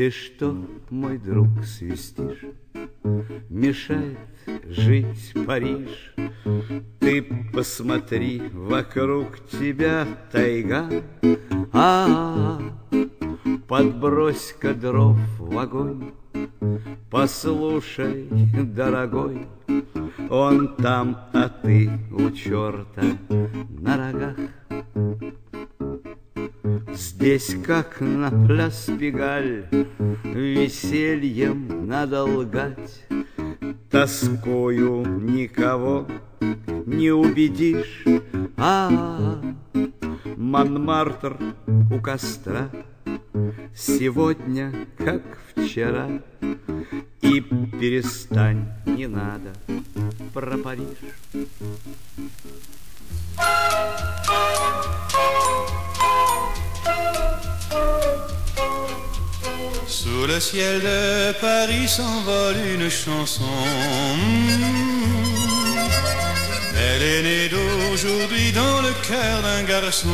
Ты что, мой друг, свистишь? Мешает жить Париж. Ты посмотри, вокруг тебя тайга, а, -а, -а подбрось-ка дров в огонь. Послушай, дорогой, он там, а ты у черта на рогах. Здесь, как на пляс Пегаль, Весельем надо лгать. Тоскою никого не убедишь, а, Монмартр у костра Сегодня, как вчера, И перестань, не надо, про Париж. Sous le ciel de Paris s'envole une chanson. Elle est née d'aujourd'hui dans le cœur d'un garçon.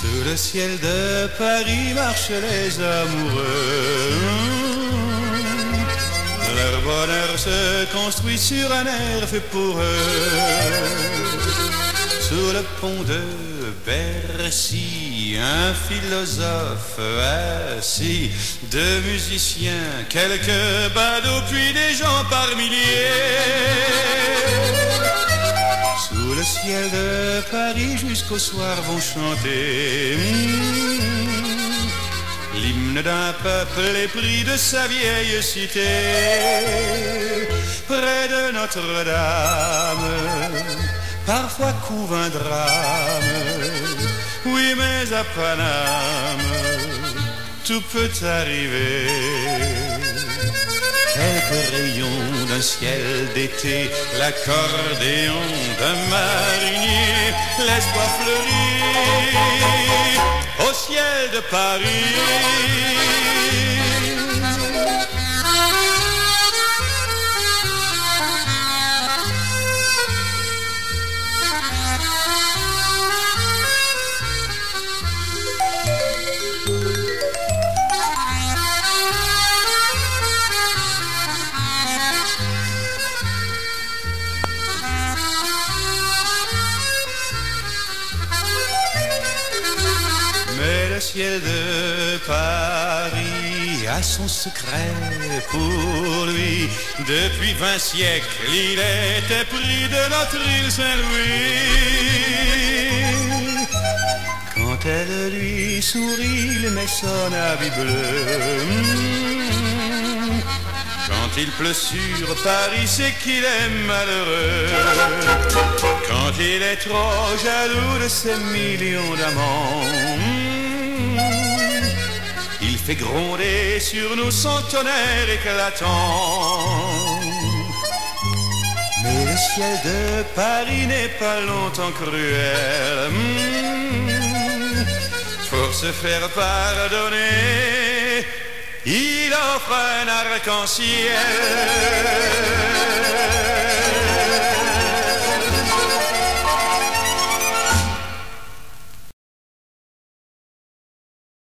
Sous le ciel de Paris marchent les amoureux. Leur bonheur se construit sur un air fait pour eux. Sous le pont de Bercy, un philosophe assis, deux musiciens, quelques badauds, puis des gens par milliers. Sous le ciel de Paris jusqu'au soir vont chanter hmm, l'hymne d'un peuple épris de sa vieille cité. Près de Notre-Dame, parfois couvre un drame. Oui, mais à Paname, tout peut arriver. Quelques rayons d'un ciel d'été, l'accordéon d'un marinier, l'espoir fleurit au ciel de Paris. Ciel de Paris a son secret pour lui. Depuis vingt siècles, il était pris de notre île Saint-Louis. Quand elle lui sourit, il met son habit bleu. Quand il pleut sur Paris, c'est qu'il est malheureux. Quand il est trop jaloux de ses millions d'amants, il fait gronder sur nous son tonnerre éclatant. Mais le ciel de Paris n'est pas longtemps cruel. Hmm, Pour se faire pardonner, il offre un arc-en-ciel.